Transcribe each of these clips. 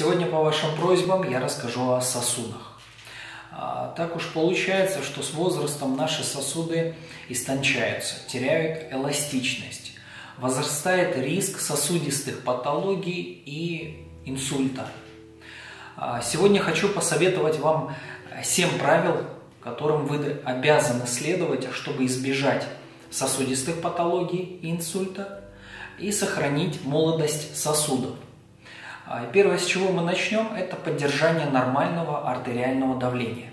Сегодня по вашим просьбам я расскажу о сосудах. А, так уж получается, что с возрастом наши сосуды истончаются, теряют эластичность. Возрастает риск сосудистых патологий и инсульта. А, сегодня хочу посоветовать вам 7 правил, которым вы обязаны следовать, чтобы избежать сосудистых патологий и инсульта и сохранить молодость сосудов. А, первое, с чего мы начнем, это поддержание нормального артериального давления.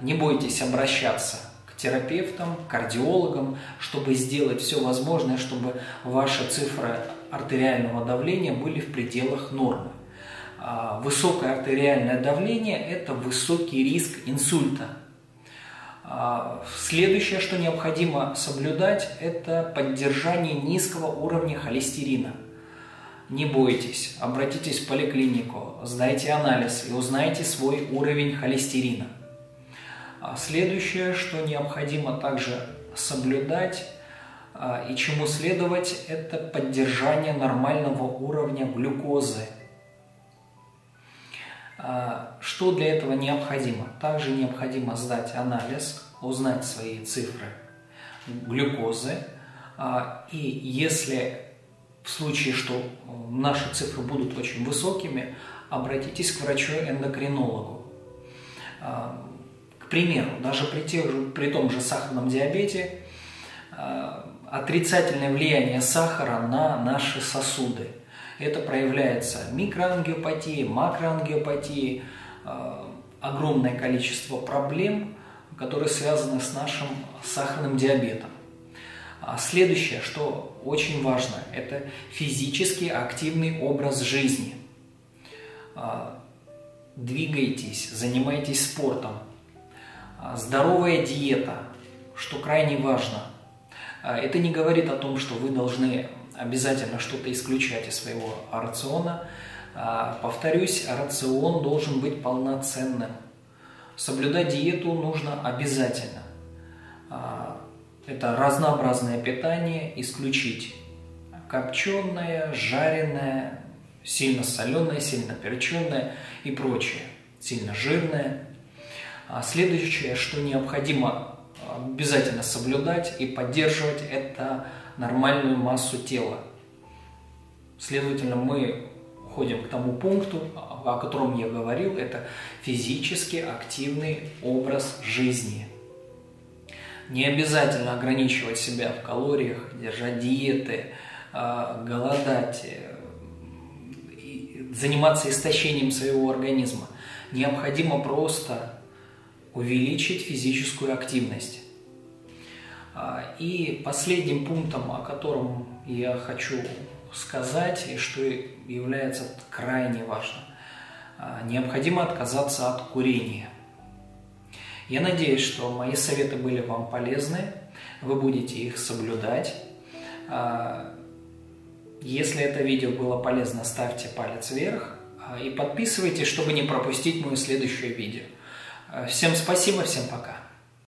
Не бойтесь обращаться к терапевтам, кардиологам, чтобы сделать все возможное, чтобы ваши цифры артериального давления были в пределах нормы. А, высокое артериальное давление – это высокий риск инсульта. А, следующее, что необходимо соблюдать, это поддержание низкого уровня холестерина – не бойтесь, обратитесь в поликлинику, сдайте анализ и узнайте свой уровень холестерина. А следующее, что необходимо также соблюдать а, и чему следовать, это поддержание нормального уровня глюкозы. А, что для этого необходимо? Также необходимо сдать анализ, узнать свои цифры глюкозы. И если в случае, что э, наши цифры будут очень высокими, обратитесь к врачу-эндокринологу. А, к примеру, даже при, тех же, при том же сахарном диабете а, отрицательное влияние сахара на наши сосуды. Это проявляется микроангиопатией, макроангиопатией, а, огромное количество проблем, которые связаны с нашим сахарным диабетом. А следующее, что очень важно, это физически активный образ жизни. А, двигайтесь, занимайтесь спортом. А, здоровая диета, что крайне важно. Это не говорит о том, что вы должны обязательно что-то исключать из своего рациона. Повторюсь, рацион должен быть полноценным. Соблюдать диету нужно обязательно это разнообразное питание исключить. Копченое, жареное, сильно соленое, сильно перченое и прочее, сильно жирное. А следующее, что необходимо обязательно соблюдать и поддерживать, это нормальную массу тела. Следовательно, мы ходим к тому пункту, о котором я говорил, это физически активный образ жизни – не обязательно ограничивать себя в калориях, держать диеты, а, голодать, э, заниматься истощением своего организма. Необходимо просто увеличить физическую активность. А, и последним пунктом, о котором я хочу сказать, и что является крайне важным, а, необходимо отказаться от курения – я надеюсь, что мои советы были вам полезны, вы будете их соблюдать. А, если это видео было полезно, ставьте палец вверх а, и подписывайтесь, чтобы не пропустить мое следующее видео. А, всем спасибо, всем пока.